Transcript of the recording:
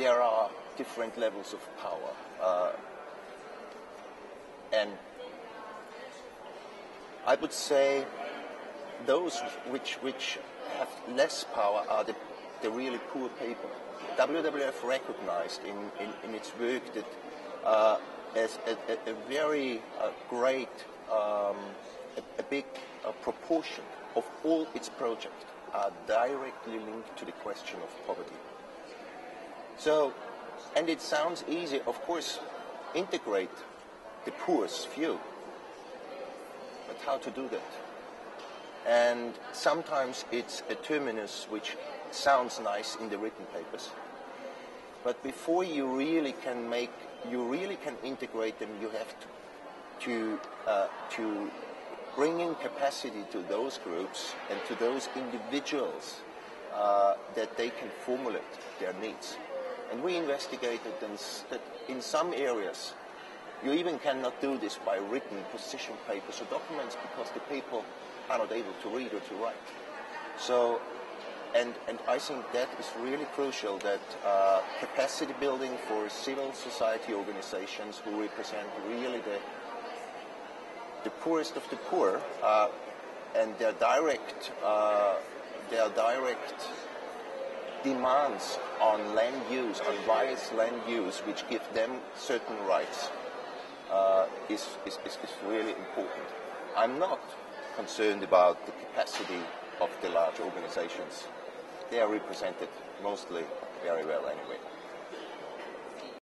there are different levels of power. Uh, and I would say those which, which have less power are the, the really poor people. WWF recognized in, in, in its work that uh, as a, a, a very uh, great, um, a, a, big uh, proportion of all its projects are directly linked to the question of poverty. So, and it sounds easy, of course, integrate the poorest few. But how to do that? And sometimes it's a terminus which sounds nice in the written papers. But before you really can make, you really can integrate them, you have to, to, uh, to bring in capacity to those groups and to those individuals uh, that they can formulate their needs. And we investigated that in some areas, you even cannot do this by written position papers or documents because the people are not able to read or to write. So, and, and I think that is really crucial that uh, capacity building for civil society organizations who represent really the, the poorest of the poor uh, and their direct, uh, their direct demands on land use, on wise land use, which give them certain rights, uh, is, is, is really important. I'm not concerned about the capacity of the large organizations. They are represented mostly very well anyway.